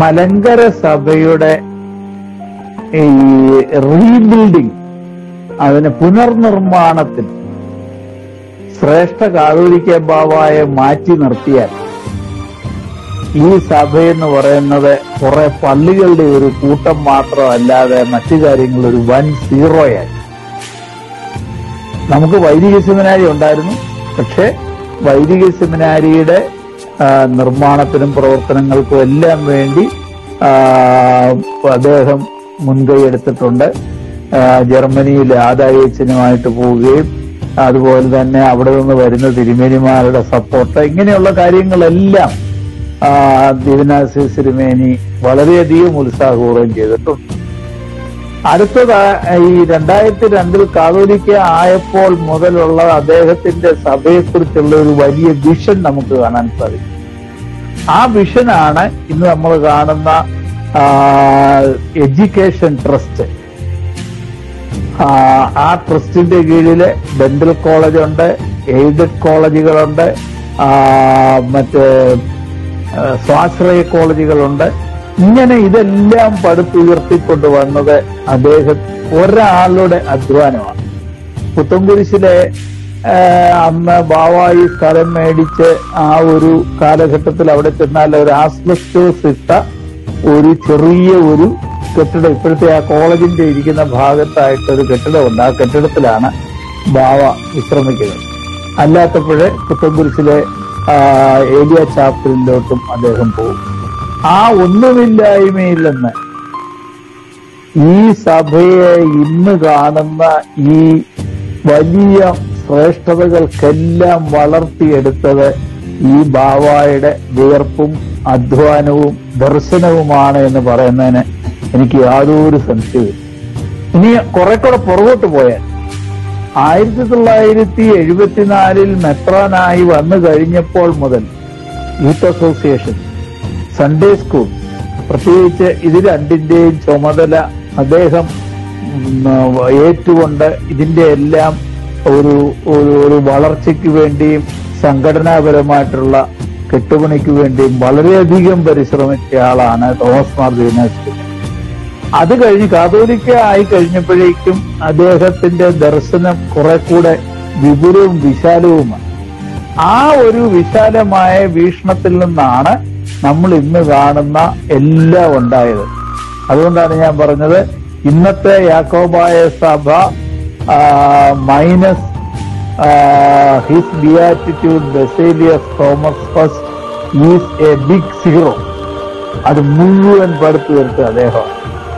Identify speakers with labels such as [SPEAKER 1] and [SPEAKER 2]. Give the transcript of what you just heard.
[SPEAKER 1] മലങ്കര സഭയുടെ ഈ റീബിൽഡിംഗ് അതിന് പുനർനിർമ്മാണത്തിൽ ശ്രേഷ്ഠ കാതോലിക്ക ബാവായെ മാറ്റി നിർത്തിയാൽ ഈ സഭ എന്ന് പറയുന്നത് കുറെ പള്ളികളുടെ ഒരു കൂട്ടം മാത്രമല്ലാതെ മറ്റു കാര്യങ്ങൾ ഒരു വൻ സീറോയായി. നമുക്ക് വൈദിക സെമിനാരി ഉണ്ടായിരുന്നു പക്ഷെ വൈദിക സെമിനാരിയുടെ നിർമ്മാണത്തിനും പ്രവർത്തനങ്ങൾക്കും എല്ലാം വേണ്ടി അദ്ദേഹം മുൻകൈ എടുത്തിട്ടുണ്ട്. ജർമ്മനിയിൽ ആദായ ആദായച്ചനുമായിട്ട് പോവുകയും അതുപോലെ തന്നെ അവിടെ നിന്ന് വരുന്ന തിരുമേനിമാരുടെ സപ്പോർട്ട് ഇങ്ങനെയുള്ള കാര്യങ്ങളെല്ലാം ദിവനാസി തിരുമേനി വളരെയധികം ഉത്സാഹപൂർവം ചെയ്തിട്ടുണ്ട്. അടുത്തത് ഈ രണ്ടായിരത്തി രണ്ടിൽ കാതോലിക്ക ആയപ്പോൾ മുതലുള്ള അദ്ദേഹത്തിന്റെ സഭയെക്കുറിച്ചുള്ള ഒരു വലിയ വിഷൻ നമുക്ക് കാണാൻ സാധിക്കും. ആ വിഷനാണ് ഇന്ന് നമ്മൾ കാണുന്ന എഡ്യൂക്കേഷൻ ട്രസ്റ്റ് ആ ട്രസ്റ്റിന്റെ കീഴിൽ ഡെന്റൽ കോളേജ് ഉണ്ട് എയ്ഡഡ് കോളേജുകളുണ്ട് മറ്റ് സ്വാശ്രയ കോളേജുകളുണ്ട് ഇങ്ങനെ ഇതെല്ലാം പടുത്തുയർത്തിക്കൊണ്ട് വന്നത് അദ്ദേഹം ഒരാളുടെ അധ്വാനമാണ്. പുത്തൻകുരിശിലെ അന്ന് ബാവായി സ്ഥലം മേടിച്ച് ആ ഒരു കാലഘട്ടത്തിൽ അവിടെ ചെന്നാൽ ഒരു ആസ്ബസ്റ്റോസ് ഇട്ട ഒരു ചെറിയ ഒരു കെട്ടിടം ഇപ്പോഴത്തെ ആ കോളേജിന്റെ ഇരിക്കുന്ന ഭാഗത്തായിട്ട് ഒരു കെട്ടിടമുണ്ട് ആ കെട്ടിടത്തിലാണ് ബാവ വിശ്രമിക്കുന്നത്. അല്ലാത്തപ്പോഴേ പുത്തൻകുരിശിലെ ഏലിയ ചാപ്പലിലോട്ടും അദ്ദേഹം പോകും. ആ ഒന്നുമില്ലായ്മയിൽ നിന്ന് ഈ സഭയെ ഇന്ന് കാണുന്ന ഈ വലിയ ശ്രേഷ്ഠതകൾക്കെല്ലാം വളർത്തിയെടുത്തത് ഈ ബാവായുടെ വിയർപ്പും അധ്വാനവും ദർശനവുമാണ് എന്ന് പറയുന്നതിന് എനിക്ക് യാതൊരു സംശയവും ഇനി കുറെ കൂടെ പുറകോട്ട് പോയാൽ ആയിരത്തി തൊള്ളായിരത്തി എഴുപത്തിനാലിൽ മെത്രാനായി വന്നു കഴിഞ്ഞപ്പോൾ മുതൽ യൂത്ത് അസോസിയേഷൻ സൺഡേ സ്കൂൾ പ്രത്യേകിച്ച് ഇത് രണ്ടിന്റെയും ചുമതല അദ്ദേഹം ഏറ്റുകൊണ്ട് ഇതിന്റെ എല്ലാം ഒരു ഒരു വളർച്ചയ്ക്ക് വേണ്ടിയും സംഘടനാപരമായിട്ടുള്ള കെട്ടുപണിക്ക് വേണ്ടിയും വളരെയധികം പരിശ്രമിച്ച ആളാണ് തോമസ് മാർ ദീനാശ്വരി അത് കഴിഞ്ഞ് കാതോലിക്ക ആയി കഴിഞ്ഞപ്പോഴേക്കും അദ്ദേഹത്തിന്റെ ദർശനം കുറെ കൂടെ വിപുലവും വിശാലവുമാണ്. ആ ഒരു വിശാലമായ വീക്ഷണത്തിൽ നിന്നാണ് നമ്മൾ ഇന്ന് കാണുന്ന എല്ലാം ഉണ്ടായത്. അതുകൊണ്ടാണ് ഞാൻ പറഞ്ഞത് ഇന്നത്തെ യാക്കോബായ സഭ minus his beatitude Baselios Thomas first is a big zero അത് മുഴുവൻ പടുത്തു വരുത്തുക അദ്ദേഹമാണ്